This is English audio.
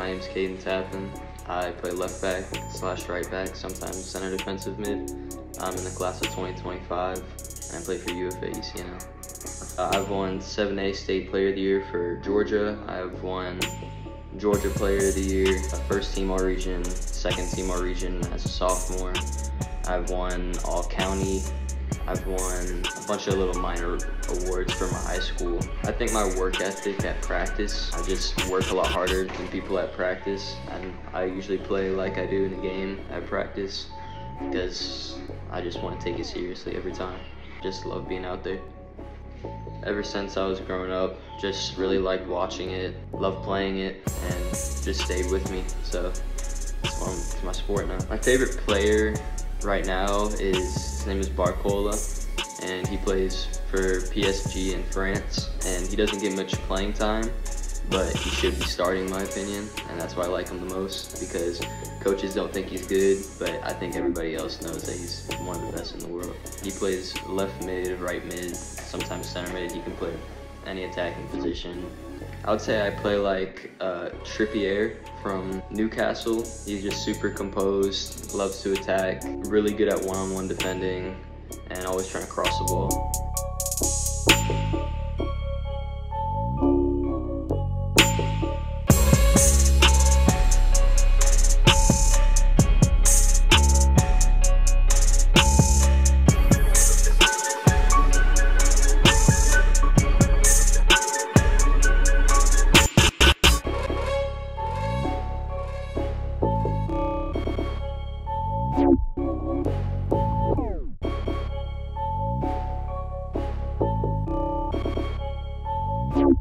My name's Caden Tappan. I play left back slash right back, sometimes center defensive mid. I'm in the class of 2025 and I play for UFA ECNL. Uh, I've won 7A State Player of the Year for Georgia. I've won Georgia Player of the Year, first team All Region, second team All Region as a sophomore. I've won All County I've won a bunch of little minor awards for my high school. I think my work ethic at practice, I just work a lot harder than people at practice. And I usually play like I do in the game at practice because I just want to take it seriously every time. Just love being out there. Ever since I was growing up, just really liked watching it, loved playing it, and just stayed with me. So it's my sport now. My favorite player right now is his name is Barcola, and he plays for PSG in France. And he doesn't get much playing time, but he should be starting, in my opinion. And that's why I like him the most because coaches don't think he's good, but I think everybody else knows that he's one of the best in the world. He plays left mid, right mid, sometimes center mid. He can play any attacking position. I would say I play like uh, Trippier from Newcastle. He's just super composed, loves to attack, really good at one-on-one -on -one defending, and always trying to cross the ball. you